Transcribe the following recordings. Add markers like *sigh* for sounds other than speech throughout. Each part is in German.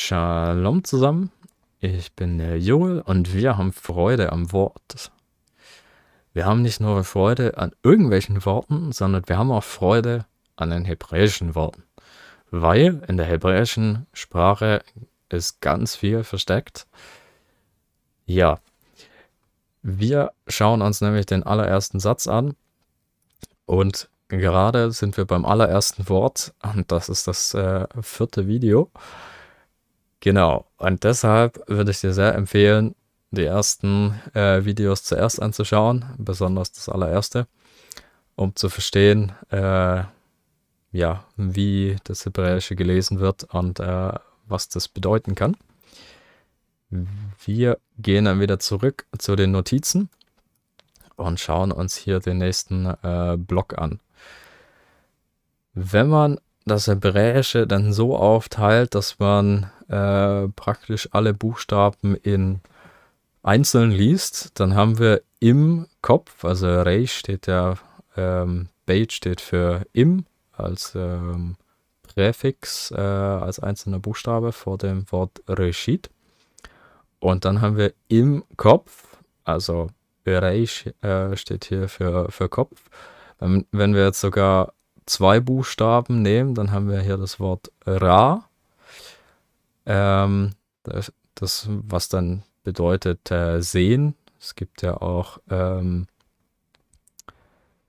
Shalom zusammen, ich bin der Joel und wir haben Freude am Wort. Wir haben nicht nur Freude an irgendwelchen Worten, sondern wir haben auch Freude an den hebräischen Worten. Weil in der hebräischen Sprache ist ganz viel versteckt. Ja, wir schauen uns nämlich den allerersten Satz an und gerade sind wir beim allerersten Wort und das ist das äh, vierte Video. Genau, und deshalb würde ich dir sehr empfehlen, die ersten äh, Videos zuerst anzuschauen, besonders das allererste, um zu verstehen, äh, ja, wie das Hebräische gelesen wird und äh, was das bedeuten kann. Wir gehen dann wieder zurück zu den Notizen und schauen uns hier den nächsten äh, Block an. Wenn man das Hebräische dann so aufteilt, dass man äh, praktisch alle Buchstaben in einzeln liest, dann haben wir im Kopf, also Reish steht ja, ähm, Beit steht für im als ähm, Präfix, äh, als einzelner Buchstabe vor dem Wort Reshit. Und dann haben wir im Kopf, also Reish äh, steht hier für, für Kopf. Wenn, wenn wir jetzt sogar zwei Buchstaben nehmen, dann haben wir hier das Wort Ra. Ähm, das, das, was dann bedeutet äh, sehen. Es gibt ja auch ähm,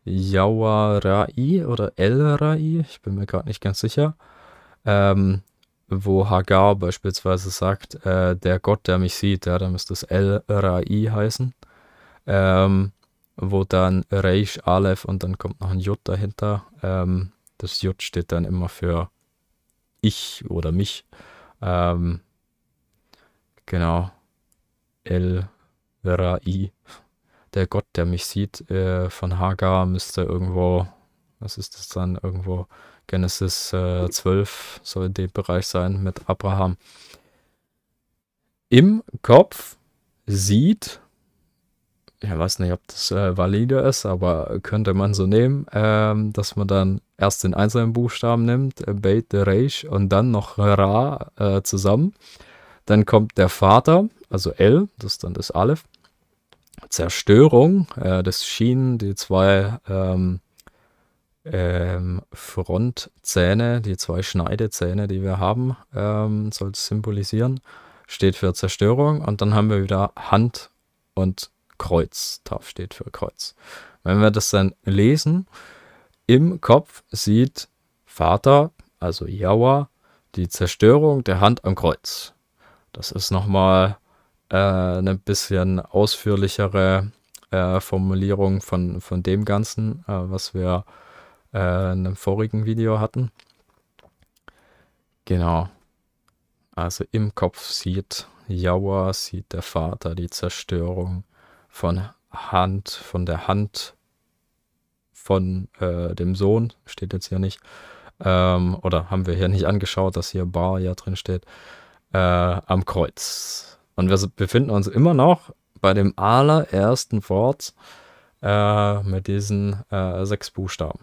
Yawarai oder El-Rai, ich bin mir gerade nicht ganz sicher, ähm, wo Hagar beispielsweise sagt, äh, der Gott, der mich sieht, ja, dann müsste es El-Rai heißen. Ähm, wo dann Reish Aleph und dann kommt noch ein J dahinter. Ähm, das J steht dann immer für ich oder mich. Ähm, genau. El Rai. Der Gott, der mich sieht, äh, von Hagar müsste irgendwo, was ist das dann? Irgendwo Genesis äh, 12 soll in dem Bereich sein mit Abraham. Im Kopf sieht ich weiß nicht, ob das äh, valide ist, aber könnte man so nehmen, ähm, dass man dann erst den einzelnen Buchstaben nimmt, äh, Beit, Reish und dann noch Ra äh, zusammen. Dann kommt der Vater, also L, das ist dann das Aleph. Zerstörung, äh, das Schienen, die zwei ähm, ähm, Frontzähne, die zwei Schneidezähne, die wir haben, ähm, soll symbolisieren, steht für Zerstörung. Und dann haben wir wieder Hand und Kreuz. Taf steht für Kreuz. Wenn wir das dann lesen, im Kopf sieht Vater, also Jawa, die Zerstörung der Hand am Kreuz. Das ist nochmal äh, eine bisschen ausführlichere äh, Formulierung von, von dem Ganzen, äh, was wir äh, in einem vorigen Video hatten. Genau. Also im Kopf sieht Jawa, sieht der Vater die Zerstörung von Hand, von der Hand von äh, dem Sohn, steht jetzt hier nicht, ähm, oder haben wir hier nicht angeschaut, dass hier Bar ja drin steht, äh, am Kreuz. Und wir befinden uns immer noch bei dem allerersten Wort äh, mit diesen äh, sechs Buchstaben.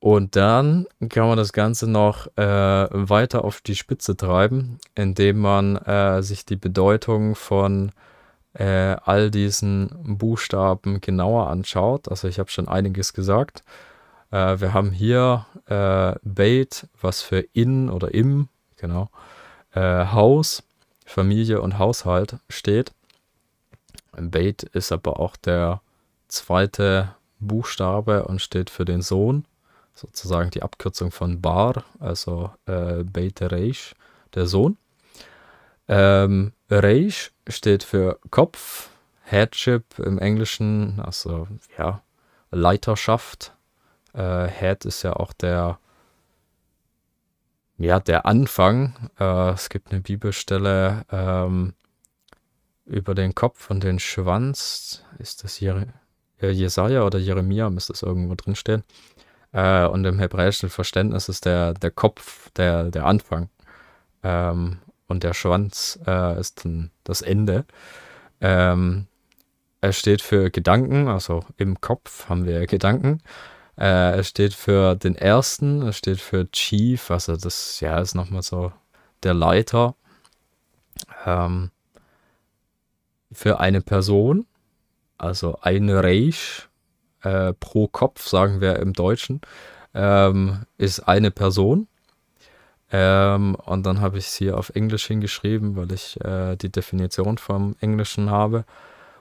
Und dann kann man das Ganze noch äh, weiter auf die Spitze treiben, indem man äh, sich die Bedeutung von äh, all diesen Buchstaben genauer anschaut. Also ich habe schon einiges gesagt. Äh, wir haben hier äh, Bait, was für in oder im, genau, äh, Haus, Familie und Haushalt steht. Bait ist aber auch der zweite Buchstabe und steht für den Sohn sozusagen die Abkürzung von Bar, also äh, Beit Reish, der Sohn. Ähm, Reish steht für Kopf, Headship im Englischen, also ja, Leiterschaft. Äh, Head ist ja auch der, ja, der Anfang. Äh, es gibt eine Bibelstelle ähm, über den Kopf und den Schwanz. Ist das hier Jesaja oder Jeremia? Müsste es irgendwo drinstehen. Äh, und im hebräischen Verständnis ist der, der Kopf der, der Anfang. Ähm, und der Schwanz äh, ist dann das Ende. Ähm, er steht für Gedanken, also im Kopf haben wir Gedanken. Äh, es steht für den ersten, es steht für Chief, also das ja ist nochmal so der Leiter. Ähm, für eine Person, also ein Reich äh, pro Kopf, sagen wir im Deutschen, ähm, ist eine Person. Ähm, und dann habe ich es hier auf Englisch hingeschrieben, weil ich äh, die Definition vom Englischen habe.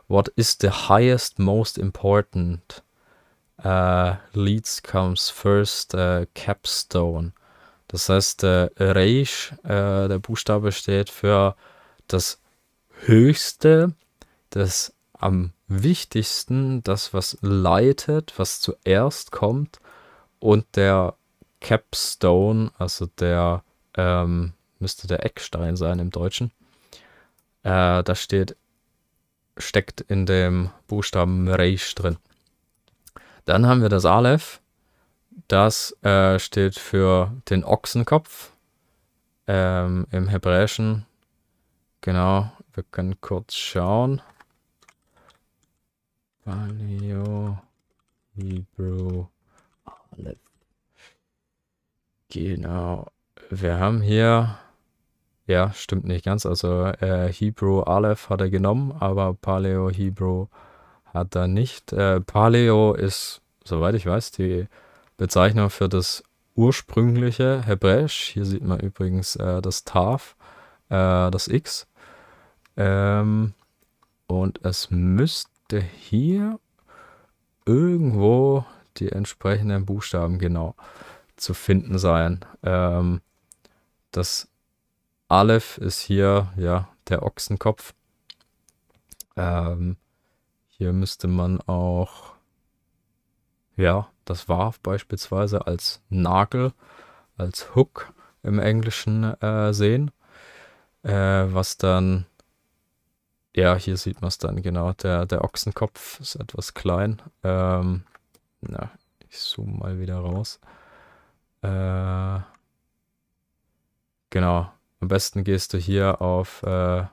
What is the highest, most important? Uh, leads comes first, uh, capstone. Das heißt, äh, Reich, äh, der Buchstabe steht für das Höchste, das am wichtigsten, das was leitet, was zuerst kommt und der Capstone, also der ähm, müsste der Eckstein sein im Deutschen. Äh, da steht, steckt in dem Buchstaben Reich drin. Dann haben wir das Aleph. Das äh, steht für den Ochsenkopf. Ähm, Im Hebräischen. Genau, wir können kurz schauen. Paleo, Hebrew, Aleph. Genau. Wir haben hier, ja, stimmt nicht ganz. Also äh, Hebrew Aleph hat er genommen, aber Paleo Hebrew hat er nicht. Äh, Paleo ist, soweit ich weiß, die Bezeichnung für das ursprüngliche Hebräisch. Hier sieht man übrigens äh, das Taf, äh, das X. Ähm, und es müsste hier irgendwo die entsprechenden Buchstaben genau zu finden sein. Ähm, das Aleph ist hier ja der Ochsenkopf. Ähm, hier müsste man auch ja das Warf beispielsweise als Nagel, als Hook im Englischen äh, sehen, äh, was dann ja, hier sieht man es dann genau. Der, der Ochsenkopf ist etwas klein. Ähm, na, ich zoome mal wieder raus. Äh, genau. Am besten gehst du hier auf äh,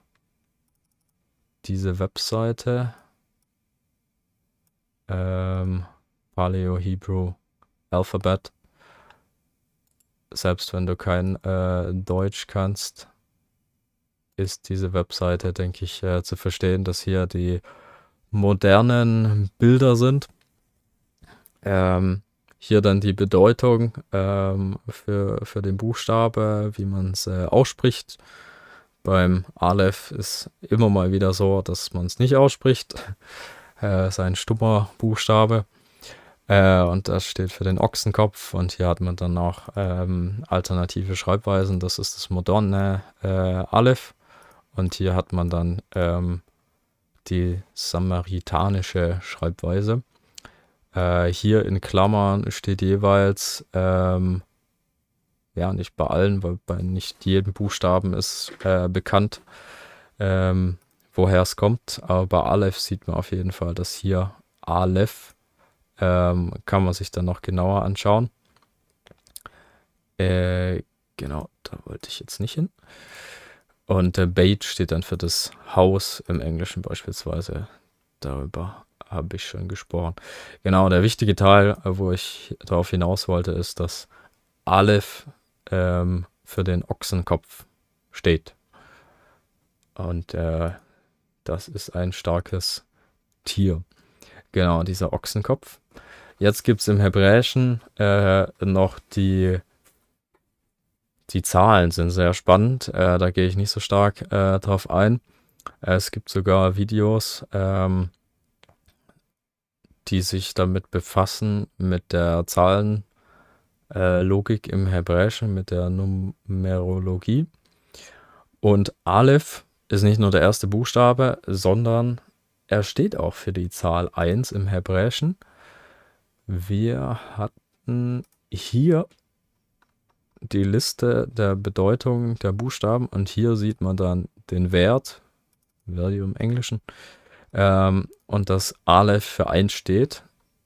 diese Webseite. Ähm, Paleo Hebrew Alphabet. Selbst wenn du kein äh, Deutsch kannst, ist diese Webseite, denke ich, äh, zu verstehen, dass hier die modernen Bilder sind. Ähm, hier dann die Bedeutung ähm, für, für den Buchstabe, wie man es äh, ausspricht. Beim Aleph ist immer mal wieder so, dass man es nicht ausspricht. *laughs* Äh, ist ein stummer Buchstabe. Äh, und das steht für den Ochsenkopf. Und hier hat man dann auch ähm, alternative Schreibweisen. Das ist das moderne äh, Aleph. Und hier hat man dann ähm, die samaritanische Schreibweise. Äh, hier in Klammern steht jeweils, ähm, ja, nicht bei allen, weil bei nicht jedem Buchstaben ist äh, bekannt, ähm, woher es kommt. Aber bei Aleph sieht man auf jeden Fall, dass hier Aleph ähm, kann man sich dann noch genauer anschauen. Äh, genau, da wollte ich jetzt nicht hin. Und der Bait steht dann für das Haus im Englischen beispielsweise. Darüber habe ich schon gesprochen. Genau, der wichtige Teil, wo ich darauf hinaus wollte, ist, dass Aleph ähm, für den Ochsenkopf steht. Und äh, das ist ein starkes Tier. Genau, dieser Ochsenkopf. Jetzt gibt es im Hebräischen äh, noch die, die Zahlen, sind sehr spannend. Äh, da gehe ich nicht so stark äh, drauf ein. es gibt sogar Videos, ähm, die sich damit befassen, mit der Zahlenlogik äh, im Hebräischen, mit der Numerologie. Und Aleph ist nicht nur der erste Buchstabe, sondern er steht auch für die Zahl 1 im Hebräischen. Wir hatten hier die Liste der Bedeutung der Buchstaben und hier sieht man dann den Wert, Value im Englischen, ähm, und das Aleph für 1 steht.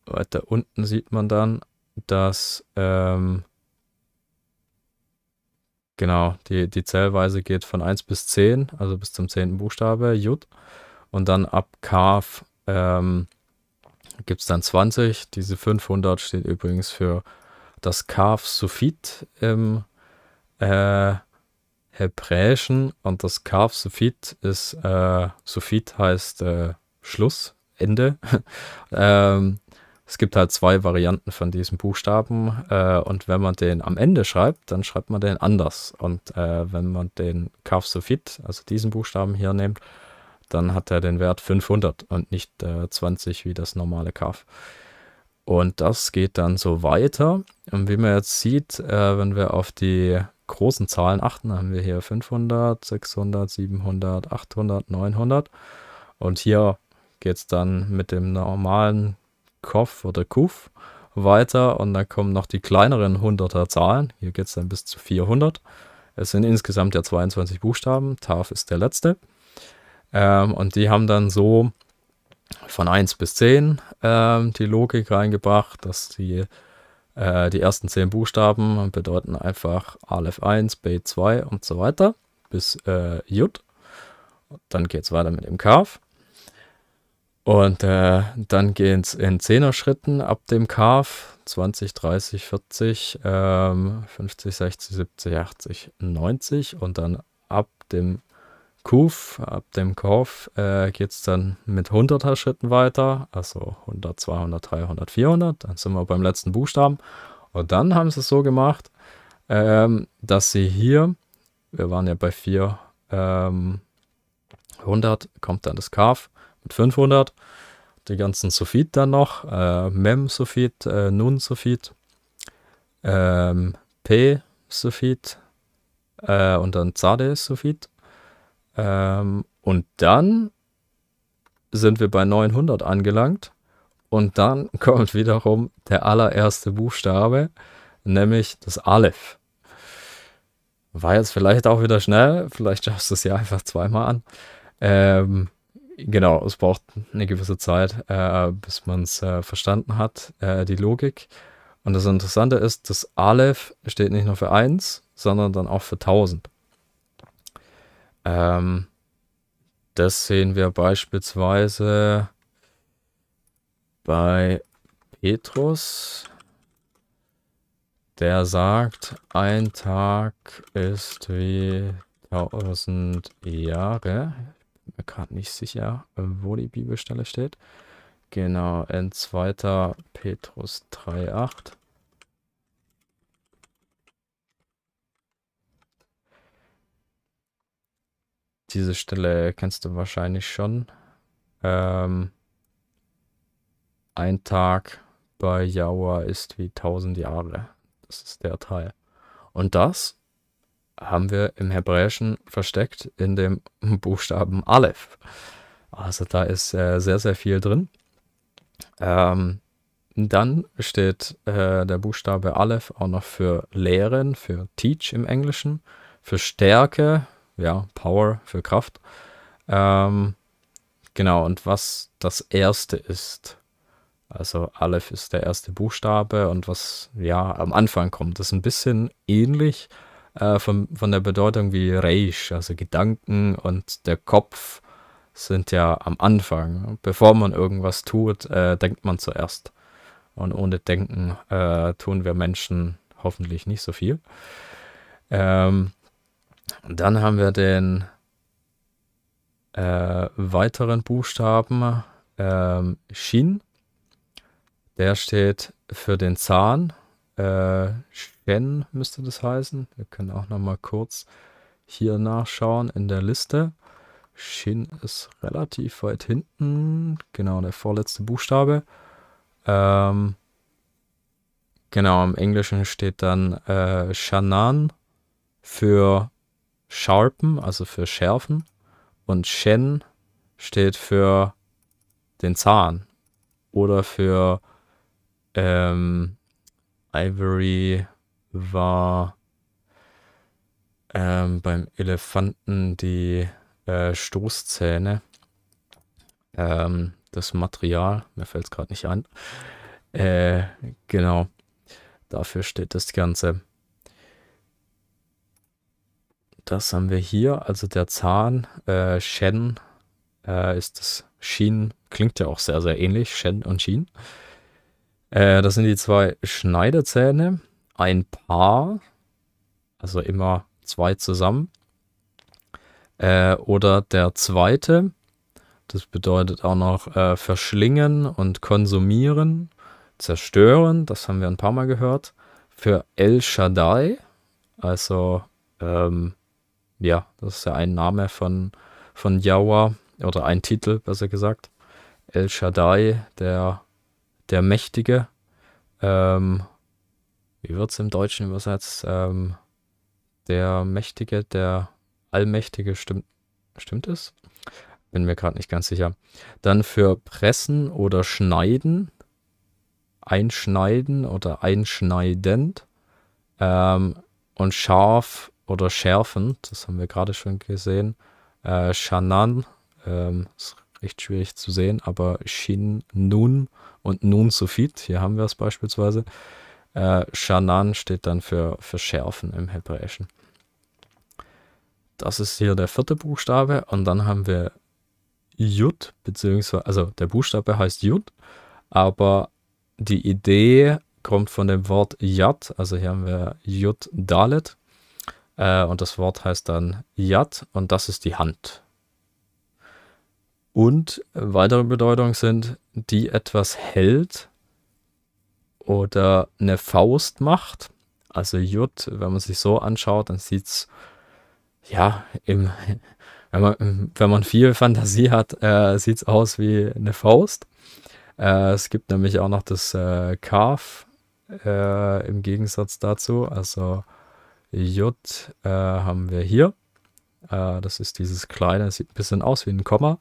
Weiter unten sieht man dann, dass ähm, genau, die, die Zählweise geht von 1 bis 10, also bis zum 10. Buchstabe, Jud. Und dann ab Kaf ähm, gibt es dann 20. Diese 500 steht übrigens für das Kaf Sufit im äh, Hebräischen und das Kaf Sufit ist, äh, Sufit heißt äh, Schluss, Ende. *laughs* ähm, es gibt halt zwei Varianten von diesem Buchstaben äh, und wenn man den am Ende schreibt, dann schreibt man den anders. Und äh, wenn man den Kaf Sufit, also diesen Buchstaben hier nimmt, dann hat er den Wert 500 und nicht äh, 20 wie das normale Kaf. Und das geht dann so weiter. Und wie man jetzt sieht, äh, wenn wir auf die großen Zahlen achten, haben wir hier 500, 600, 700, 800, 900. Und hier geht es dann mit dem normalen Kof oder Kuf weiter und dann kommen noch die kleineren 100er Zahlen. Hier geht es dann bis zu 400. Es sind insgesamt ja 22 Buchstaben. Taf ist der letzte. Ähm, und die haben dann so von 1 bis 10 ähm, die Logik reingebracht, dass die, äh, die ersten 10 Buchstaben bedeuten einfach Aleph 1, B 2 und so weiter bis äh, J. Dann geht es weiter mit dem Kaf. Und äh, dann geht es in 10er Schritten ab dem Kaf 20, 30, 40, ähm, 50, 60, 70, 80, 90 und dann ab dem Kuf, ab dem Kauf äh, geht es dann mit 100er Schritten weiter, also 100, 200, 300, 400, dann sind wir beim letzten Buchstaben und dann haben sie es so gemacht, ähm, dass sie hier, wir waren ja bei 400, ähm, kommt dann das Kaf, mit 500. Die ganzen Sophit dann noch, äh, Mem Sophit, äh, Nun Sophit, ähm, P Sophit äh, und dann Zade Sophit. Ähm, und dann sind wir bei 900 angelangt und dann *laughs* kommt wiederum der allererste Buchstabe, nämlich das Aleph. War jetzt vielleicht auch wieder schnell, vielleicht schaffst du es ja einfach zweimal an. Ähm, Genau, es braucht eine gewisse Zeit, äh, bis man es äh, verstanden hat, äh, die Logik. Und das Interessante ist, das Aleph steht nicht nur für 1, sondern dann auch für 1000. Ähm, das sehen wir beispielsweise bei Petrus. Der sagt, ein Tag ist wie 1000 Jahre mir gerade nicht sicher, wo die Bibelstelle steht. Genau, in 2. Petrus 3,8. Diese Stelle kennst du wahrscheinlich schon. Ähm, ein Tag bei Jauer ist wie tausend Jahre. Das ist der Teil. Und das haben wir im Hebräischen versteckt in dem *laughs* Buchstaben Aleph. Also da ist äh, sehr, sehr viel drin. Ähm, dann steht äh, der Buchstabe Aleph auch noch für Lehren, für Teach im Englischen, für Stärke, ja, Power, für Kraft. Ähm, genau, und was das erste ist. Also Aleph ist der erste Buchstabe und was ja am Anfang kommt, ist ein bisschen ähnlich äh, von, von der Bedeutung wie Reish, also Gedanken und der Kopf sind ja am Anfang. Bevor man irgendwas tut, äh, denkt man zuerst. Und ohne Denken äh, tun wir Menschen hoffentlich nicht so viel. Ähm, dann haben wir den äh, weiteren Buchstaben ähm, Shin. Der steht für den Zahn. Äh, Shen müsste das heißen. Wir können auch noch mal kurz hier nachschauen in der Liste. Shin ist relativ weit hinten. Genau, der vorletzte Buchstabe. Ähm, genau, im Englischen steht dann äh, Shanan für Sharpen, also für Schärfen. Und Shen steht für den Zahn oder für ähm, Ivory war ähm, beim Elefanten die äh, Stoßzähne. Ähm, das Material, mir fällt es gerade nicht ein. Äh, genau, dafür steht das Ganze. Das haben wir hier, also der Zahn, äh, Shen äh, ist das Shin klingt ja auch sehr, sehr ähnlich, Shen und Shin. Äh, das sind die zwei Schneidezähne, ein Paar, also immer zwei zusammen. Äh, oder der zweite, das bedeutet auch noch äh, verschlingen und konsumieren, zerstören, das haben wir ein paar Mal gehört. Für El Shaddai, also ähm, ja, das ist ja ein Name von, von Yahweh oder ein Titel, besser gesagt. El Shaddai, der, der Mächtige. Ähm, wie wird es im Deutschen übersetzt? Ähm, der Mächtige, der Allmächtige, stimmt, stimmt es? Bin mir gerade nicht ganz sicher. Dann für Pressen oder Schneiden, Einschneiden oder Einschneidend. Ähm, und scharf oder schärfen, das haben wir gerade schon gesehen. Äh, Shanan, ähm, ist recht schwierig zu sehen, aber Shin Nun und Nun Sufit, hier haben wir es beispielsweise. Äh, Shanan steht dann für, für Schärfen im Hebräischen. Das ist hier der vierte Buchstabe und dann haben wir Jud, beziehungsweise, also der Buchstabe heißt Jud, aber die Idee kommt von dem Wort Yad, also hier haben wir Jud Dalet äh, und das Wort heißt dann Yad und das ist die Hand. Und weitere Bedeutungen sind, die etwas hält oder eine Faust macht. Also Jud, wenn man sich so anschaut, dann sieht es, ja, im, *laughs* wenn, man, wenn man viel Fantasie hat, äh, sieht es aus wie eine Faust. Äh, es gibt nämlich auch noch das äh, Kaf äh, im Gegensatz dazu. Also J äh, haben wir hier. Äh, das ist dieses kleine, sieht ein bisschen aus wie ein Komma.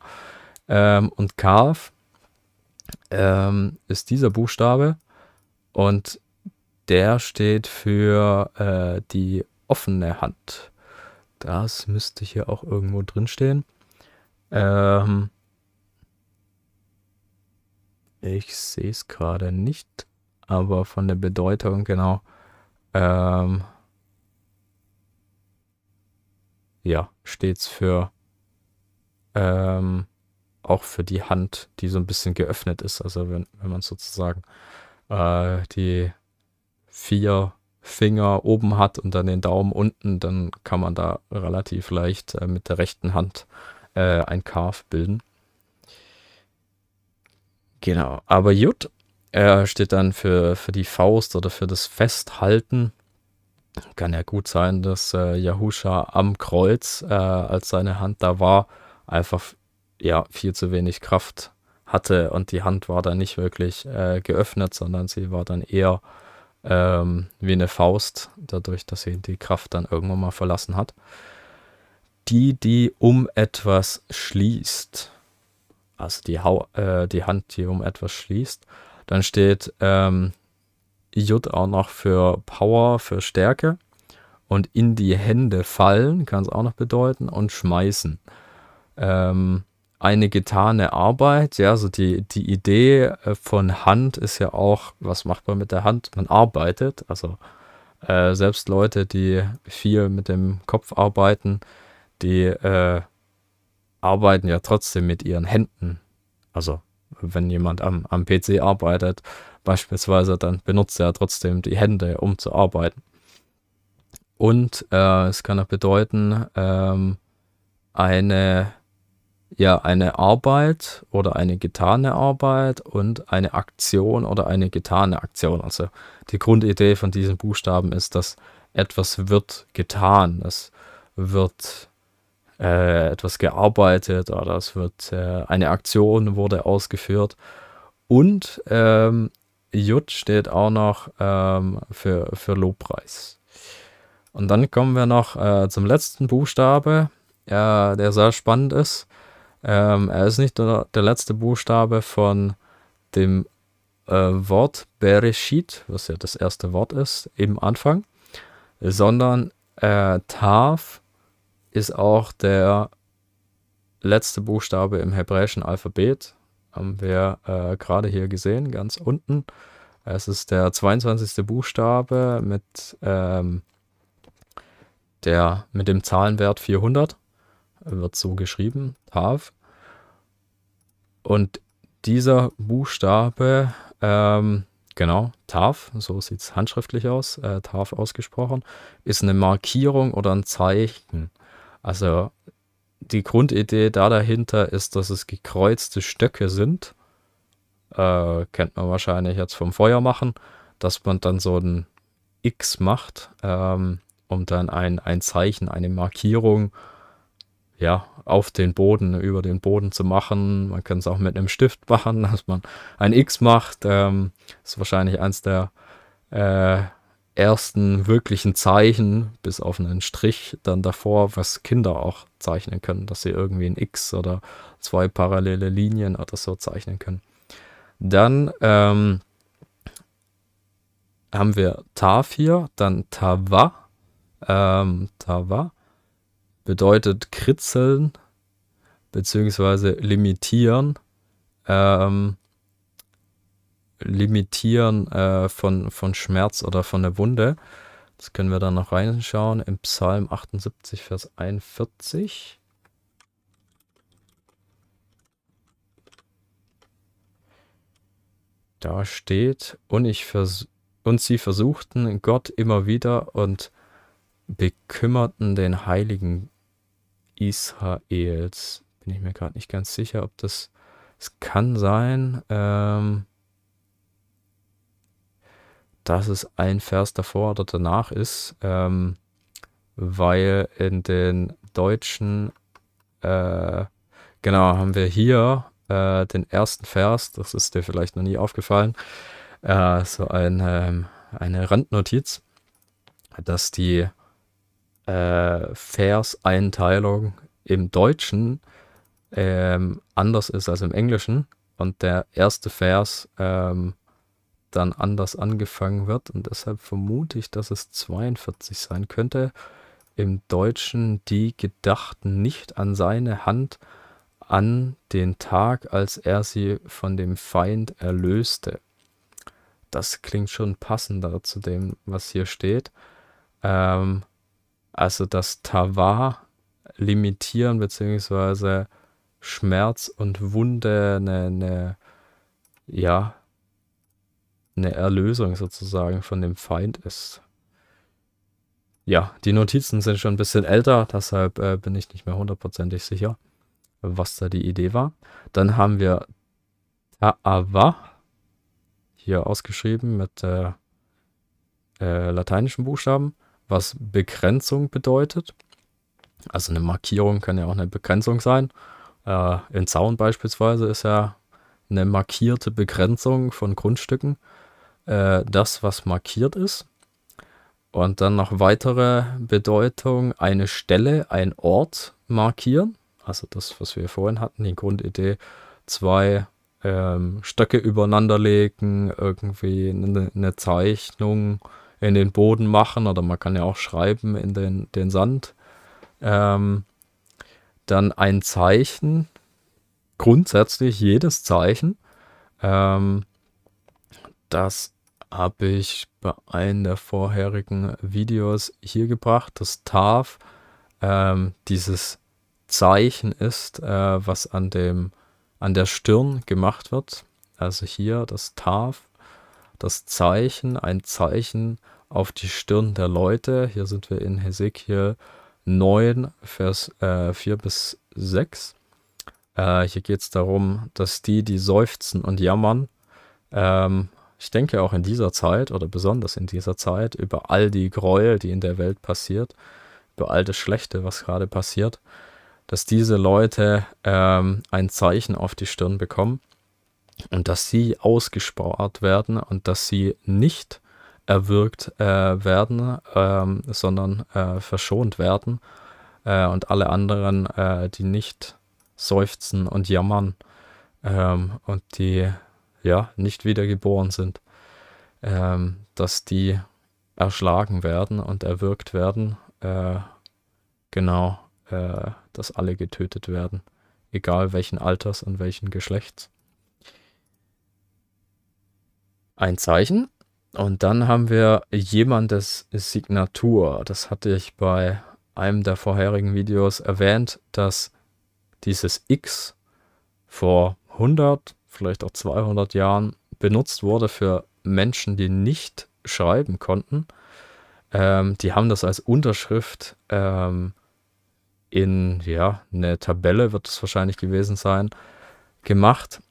Ähm, und Kaf ähm, ist dieser Buchstabe und der steht für äh, die offene Hand. Das müsste hier auch irgendwo drin stehen. Ähm, ich sehe es gerade nicht, aber von der Bedeutung genau. Ähm, ja, stets für ähm, auch für die Hand, die so ein bisschen geöffnet ist. Also wenn, wenn man sozusagen äh, die vier Finger oben hat und dann den Daumen unten, dann kann man da relativ leicht äh, mit der rechten Hand äh, ein Carve bilden. Genau, aber Jut äh, steht dann für, für die Faust oder für das Festhalten kann ja gut sein, dass äh, Yahusha am Kreuz, äh, als seine Hand da war, einfach ja viel zu wenig Kraft hatte und die Hand war dann nicht wirklich äh, geöffnet, sondern sie war dann eher ähm, wie eine Faust, dadurch, dass sie die Kraft dann irgendwann mal verlassen hat. Die, die um etwas schließt, also die, Hau äh, die Hand, die um etwas schließt, dann steht ähm, J auch noch für Power, für Stärke. Und in die Hände fallen kann es auch noch bedeuten und schmeißen. Ähm, eine getane Arbeit, ja, also die, die Idee äh, von Hand ist ja auch, was macht man mit der Hand? Man arbeitet, also äh, selbst Leute, die viel mit dem Kopf arbeiten, die äh, arbeiten ja trotzdem mit ihren Händen. Also wenn jemand am, am PC arbeitet, beispielsweise, dann benutzt er trotzdem die Hände, um zu arbeiten. Und äh, es kann auch bedeuten, ähm, eine, ja, eine Arbeit oder eine getane Arbeit und eine Aktion oder eine getane Aktion. Also die Grundidee von diesen Buchstaben ist, dass etwas wird getan, es wird äh, etwas gearbeitet oder es wird äh, eine Aktion wurde ausgeführt. Und ähm, Jut steht auch noch ähm, für, für Lobpreis. Und dann kommen wir noch äh, zum letzten Buchstabe, äh, der sehr spannend ist. Ähm, er ist nicht der, der, letzte Buchstabe von dem äh, Wort Bereshit, was ja das erste Wort ist, im Anfang, sondern äh, Tav ist auch der letzte Buchstabe im hebräischen Alphabet. Haben wir äh, gerade hier gesehen, ganz unten. Es ist der 22. Buchstabe mit, ähm, der, mit dem Zahlenwert 400. Wird so geschrieben, Tav. Und dieser Buchstabe, ähm, genau, TAF, so sieht es handschriftlich aus, äh, TAF ausgesprochen, ist eine Markierung oder ein Zeichen. Also die Grundidee da dahinter ist, dass es gekreuzte Stöcke sind. Äh, kennt man wahrscheinlich jetzt vom Feuer machen, dass man dann so ein X macht, ähm, um dann ein, ein Zeichen, eine Markierung ja, auf den Boden, über den Boden zu machen. Man kann es auch mit einem Stift machen, *laughs* dass man ein X macht. Ähm, ist wahrscheinlich eins der äh, ersten wirklichen Zeichen, bis auf einen Strich dann davor, was Kinder auch zeichnen können, dass sie irgendwie ein X oder zwei parallele Linien oder so zeichnen können. Dann ähm, haben wir Taf hier, dann Tava. Ähm, Tava bedeutet kritzeln beziehungsweise limitieren. Ähm, limitieren äh, von, von Schmerz oder von der Wunde. Das können wir dann noch reinschauen im Psalm 78, Vers 41. Da steht, und, ich vers und sie versuchten Gott immer wieder und bekümmerten den Heiligen Israels. Bin ich mir gerade nicht ganz sicher, ob das. Es kann sein, ähm, dass es ein Vers davor oder danach ist, ähm, weil in den deutschen, äh, genau, haben wir hier äh, den ersten Vers, das ist dir vielleicht noch nie aufgefallen, äh, so ein, ähm, eine Randnotiz, dass die äh, Verseinteilung im Deutschen ähm, anders ist als im Englischen. Und der erste Vers ähm, dann anders angefangen wird und deshalb vermute ich, dass es 42 sein könnte. Im Deutschen die gedachten nicht an seine Hand an den Tag, als er sie von dem Feind erlöste. Das klingt schon passender zu dem, was hier steht. Ähm, also das Tavar limitieren beziehungsweise Schmerz und Wunde eine, eine ja eine Erlösung sozusagen von dem Feind ist. Ja, die Notizen sind schon ein bisschen älter, deshalb äh, bin ich nicht mehr hundertprozentig sicher, was da die Idee war. Dann haben wir Ta'ava hier ausgeschrieben mit äh, äh, lateinischen Buchstaben was Begrenzung bedeutet. Also eine Markierung kann ja auch eine Begrenzung sein. Äh, in Zaun beispielsweise ist ja eine markierte Begrenzung von Grundstücken äh, das, was markiert ist. Und dann noch weitere Bedeutung, eine Stelle, ein Ort markieren. Also das, was wir vorhin hatten, die Grundidee, zwei ähm, Stöcke übereinander legen, irgendwie eine, eine Zeichnung in den Boden machen oder man kann ja auch schreiben in den, den Sand. Ähm, dann ein Zeichen, grundsätzlich jedes Zeichen. Ähm, das habe ich bei einem der vorherigen Videos hier gebracht. Das TAF ähm, dieses Zeichen ist, äh, was an, dem, an der Stirn gemacht wird. Also hier das TAF, das Zeichen, ein Zeichen auf die Stirn der Leute. Hier sind wir in Hesekiel 9, Vers äh, 4 bis 6. Äh, hier geht es darum, dass die, die seufzen und jammern, ähm, ich denke auch in dieser Zeit oder besonders in dieser Zeit über all die Gräuel, die in der Welt passiert, über all das Schlechte, was gerade passiert, dass diese Leute ähm, ein Zeichen auf die Stirn bekommen und dass sie ausgespart werden und dass sie nicht erwürgt äh, werden, ähm, sondern äh, verschont werden äh, und alle anderen, äh, die nicht seufzen und jammern ähm, und die ja nicht wiedergeboren sind, ähm, dass die erschlagen werden und erwürgt werden, äh, genau, äh, dass alle getötet werden, egal welchen Alters und welchen Geschlechts. Ein Zeichen und dann haben wir jemandes Signatur. Das hatte ich bei einem der vorherigen Videos erwähnt, dass dieses X vor 100, vielleicht auch 200 Jahren benutzt wurde für Menschen, die nicht schreiben konnten. Ähm, die haben das als Unterschrift ähm, in, ja, eine Tabelle wird es wahrscheinlich gewesen sein, gemacht,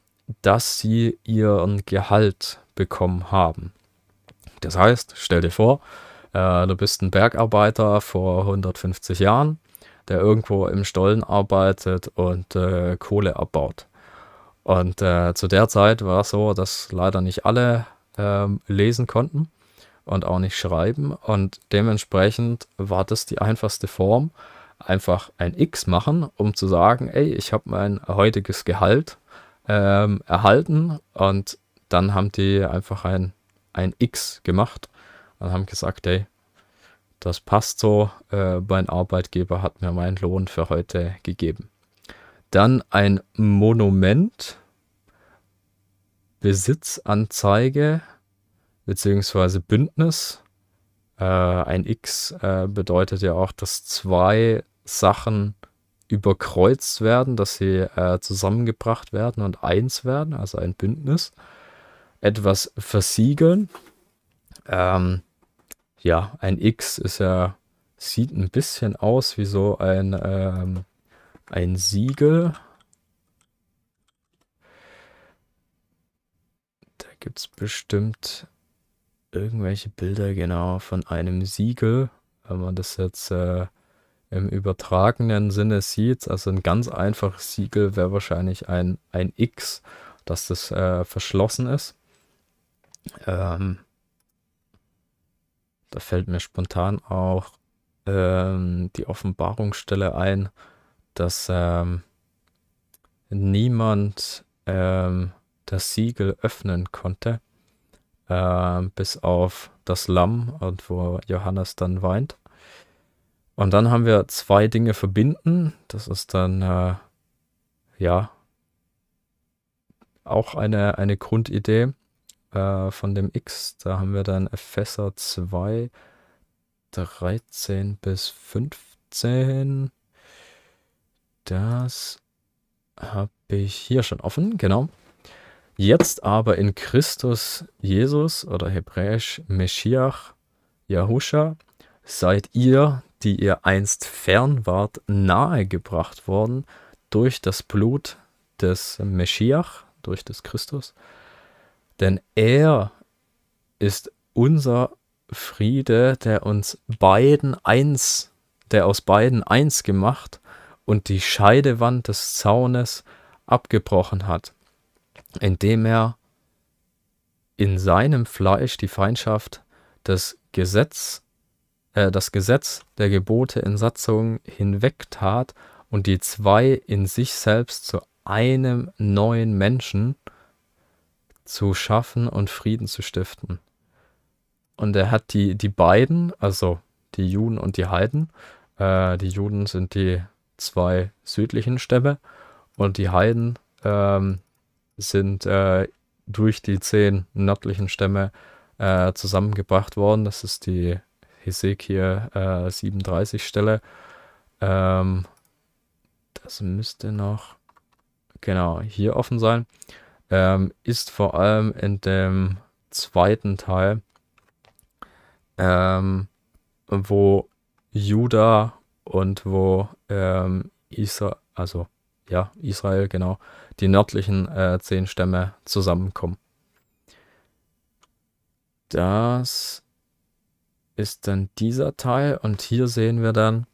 dass sie ihren Gehalt bekommen haben. Das heißt, stell dir vor, äh, du bist ein Bergarbeiter vor 150 Jahren, der irgendwo im Stollen arbeitet und äh, Kohle abbaut. Und äh, zu der Zeit war es so, dass leider nicht alle ähm, lesen konnten und auch nicht schreiben. Und dementsprechend war das die einfachste Form, einfach ein X machen, um zu sagen, ey, ich habe mein heutiges Gehalt ähm, erhalten und dann haben die einfach ein, ein X gemacht und haben gesagt, ey, das passt so, äh, mein Arbeitgeber hat mir meinen Lohn für heute gegeben. Dann ein Monument, Besitzanzeige beziehungsweise Bündnis. Äh, ein X äh, bedeutet ja auch, dass zwei Sachen überkreuzt werden, dass sie äh, zusammengebracht werden und eins werden, also ein Bündnis. Etwas versiegeln. Ähm, ja, ein X ist ja, sieht ein bisschen aus wie so ein, ähm, ein Siegel. Da gibt es bestimmt irgendwelche Bilder genau von einem Siegel, wenn man das jetzt äh, im übertragenen Sinne sieht. Also ein ganz einfaches Siegel wäre wahrscheinlich ein, ein X, dass das äh, verschlossen ist. Ähm, da fällt mir spontan auch ähm, die Offenbarungsstelle ein, dass ähm, niemand ähm, das Siegel öffnen konnte, äh, bis auf das Lamm und wo Johannes dann weint. Und dann haben wir zwei Dinge verbinden. Das ist dann, äh, ja, auch eine, eine Grundidee äh, von dem X. Da haben wir dann Epheser 2, 13 bis 15. Das habe ich hier schon offen, genau. Jetzt aber in Christus Jesus oder hebräisch Meschiach, Yahusha, seid ihr, die ihr einst fern wart, nahegebracht worden durch das Blut des Meschiach, durch des Christus. Denn er ist unser Friede, der uns beiden eins, der aus beiden eins gemacht und die Scheidewand des Zaunes abgebrochen hat, indem er in seinem Fleisch die Feindschaft des Gesetz äh, das Gesetz der Gebote in Satzungen hinwegtat und die zwei in sich selbst zu einem neuen Menschen zu schaffen und Frieden zu stiften. Und er hat die, die beiden, also die Juden und die Heiden, äh, die Juden sind die zwei südlichen Stämme und die Heiden ähm, sind äh, durch die zehn nördlichen Stämme äh, zusammengebracht worden. Das ist die Hesekiel äh, 37 Stelle. Ähm, das müsste noch genau hier offen sein. Ähm, ist vor allem in dem zweiten Teil, ähm, wo Juda und wo ähm, Israel, also ja, Israel, genau, die nördlichen äh, zehn Stämme zusammenkommen. Das ist dann dieser Teil und hier sehen wir dann,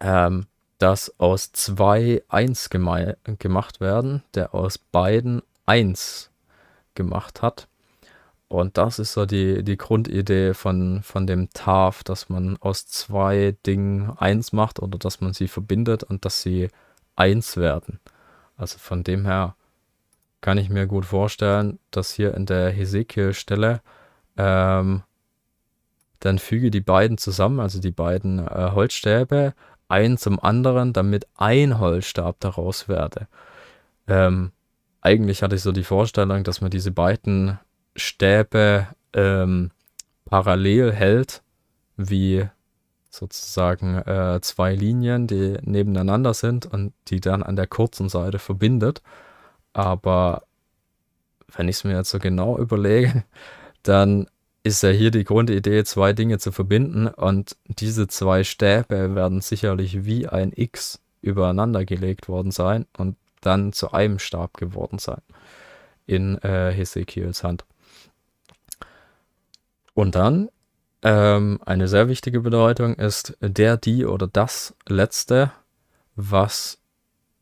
ähm, dass aus zwei eins gemacht werden, der aus beiden eins gemacht hat. Und das ist so die, die Grundidee von, von dem TAF, dass man aus zwei Dingen eins macht oder dass man sie verbindet und dass sie eins werden. Also von dem her kann ich mir gut vorstellen, dass hier in der Hesekiel-Stelle ähm, dann füge die beiden zusammen, also die beiden äh, Holzstäbe, ein zum anderen, damit ein Holzstab daraus werde. Ähm, eigentlich hatte ich so die Vorstellung, dass man diese beiden Stäbe ähm, parallel hält, wie sozusagen äh, zwei Linien, die nebeneinander sind und die dann an der kurzen Seite verbindet. aber wenn ich es mir jetzt so genau überlege, *laughs* dann ist ja hier die Grundidee, zwei Dinge zu verbinden und diese zwei Stäbe werden sicherlich wie ein X übereinander gelegt worden sein und dann zu einem Stab geworden sein in äh, Hesekiels Hand. Und dann ähm, eine sehr wichtige Bedeutung ist der, die oder das Letzte, was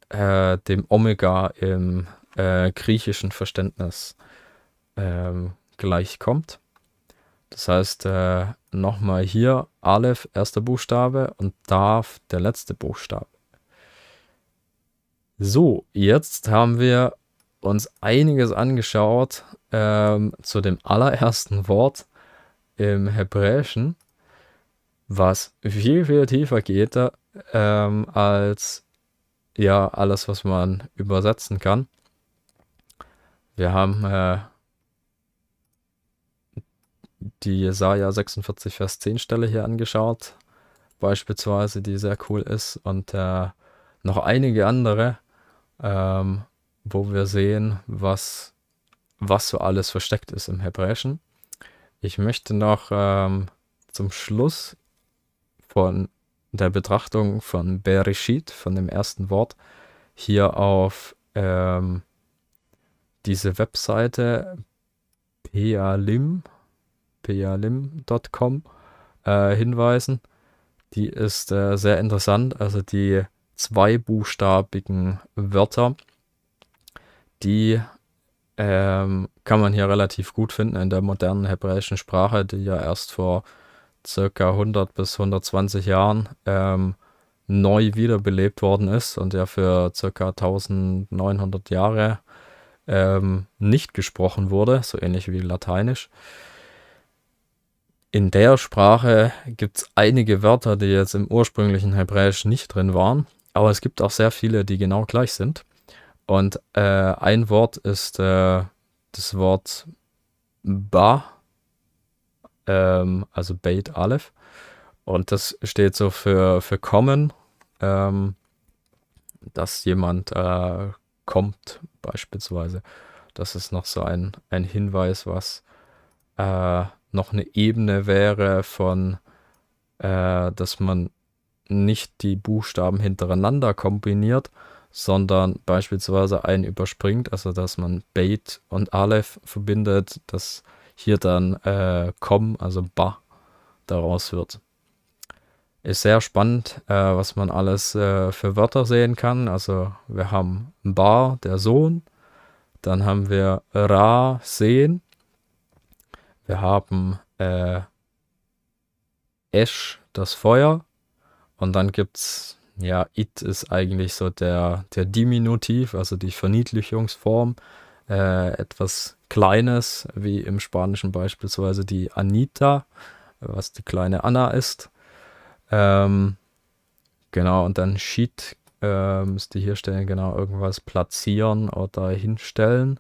äh, dem Omega im äh, griechischen Verständnis ähm, gleichkommt. Das heißt, äh, nochmal hier Aleph, erster Buchstabe und Dav, der letzte Buchstabe. So, jetzt haben wir uns einiges angeschaut ähm, zu dem allerersten Wort im Hebräischen, was viel, viel tiefer geht ähm, als ja alles, was man übersetzen kann. Wir haben äh, die Jesaja 46, Vers 10 Stelle hier angeschaut, beispielsweise, die sehr cool ist, und äh, noch einige andere, ähm, wo wir sehen, was, was so alles versteckt ist im Hebräischen. Ich möchte noch ähm, zum Schluss von der Betrachtung von Bereshit, von dem ersten Wort, hier auf ähm, diese Webseite pealim, pealim.com äh, hinweisen. Die ist äh, sehr interessant. Also die zweibuchstabigen Wörter, die ähm, kann man hier relativ gut finden in der modernen hebräischen Sprache, die ja erst vor circa 100 bis 120 Jahren ähm, neu wiederbelebt worden ist und ja für circa 1900 Jahre ähm, nicht gesprochen wurde, so ähnlich wie Lateinisch. In der Sprache gibt es einige Wörter, die jetzt im ursprünglichen Hebräisch nicht drin waren, aber es gibt auch sehr viele, die genau gleich sind. Und äh, ein Wort ist äh, das Wort Ba, ähm, also Beit Aleph. Und das steht so für, für kommen, ähm, dass jemand äh, kommt, beispielsweise. Das ist noch so ein, ein Hinweis, was äh, noch eine Ebene wäre von, äh, dass man nicht die Buchstaben hintereinander kombiniert, sondern beispielsweise einen überspringt, also dass man Bait und Aleph verbindet, dass hier dann äh, Kom, also Ba, daraus wird. Ist sehr spannend, äh, was man alles äh, für Wörter sehen kann. Also wir haben Ba, der Sohn, dann haben wir Ra, sehen, wir haben äh, Esch, das Feuer, und dann gibt es, ja, It ist eigentlich so der, der Diminutiv, also die Verniedlichungsform, äh, etwas Kleines, wie im Spanischen beispielsweise die Anita, was die kleine Anna ist. Ähm, genau, und dann Sheet äh, müsste hier stellen, genau, irgendwas platzieren oder hinstellen.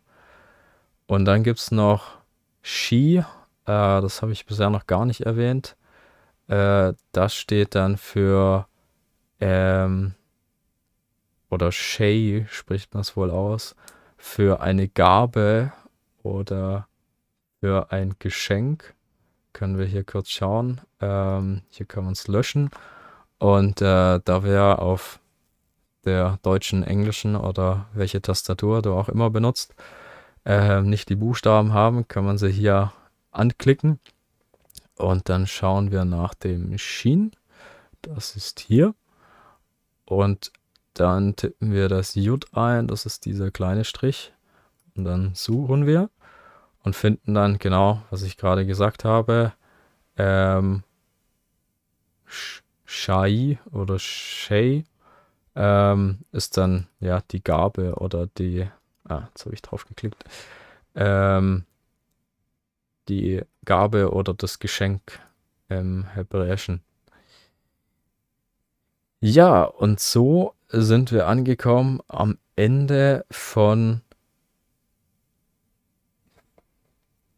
Und dann gibt es noch She, äh, das habe ich bisher noch gar nicht erwähnt. Äh, das steht dann für ähm, oder Shay spricht man es wohl aus, für eine Gabe oder für ein Geschenk. Können wir hier kurz schauen. Ähm, hier kann man es löschen. Und äh, da wir auf der deutschen, englischen oder welche Tastatur du auch immer benutzt, äh, nicht die Buchstaben haben, kann man sie hier anklicken. Und dann schauen wir nach dem Shin. Das ist hier. Und dann tippen wir das J ein, das ist dieser kleine Strich. Und dann suchen wir und finden dann genau, was ich gerade gesagt habe. Ähm, Shai oder Shay ähm, ist dann ja die Gabe oder die. Ah, jetzt habe ich drauf geklickt. Ähm, die Gabe oder das Geschenk im Hebräischen. Ja, und so sind wir angekommen am Ende von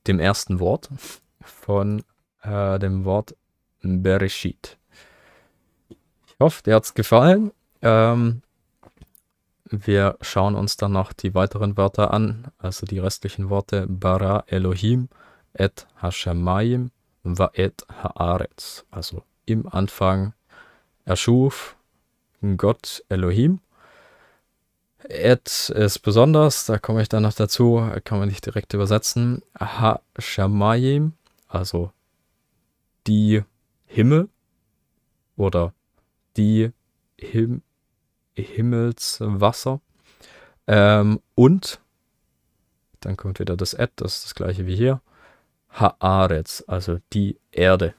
dem ersten Wort, von äh, dem Wort Bereshit. Ich hoffe, dir hat es gefallen. Ähm, wir schauen uns dann noch die weiteren Wörter an, also die restlichen Worte Bara Elohim et Hashemayim va et Haaretz. Also im Anfang erschuf Gott Elohim. Et ist besonders, da komme ich dann noch dazu, kann man nicht direkt übersetzen. Ha-Shamayim, also die Himmel oder die Him Himmelswasser. Ähm, und dann kommt wieder das Et, das ist das gleiche wie hier. Haaretz, also die Erde.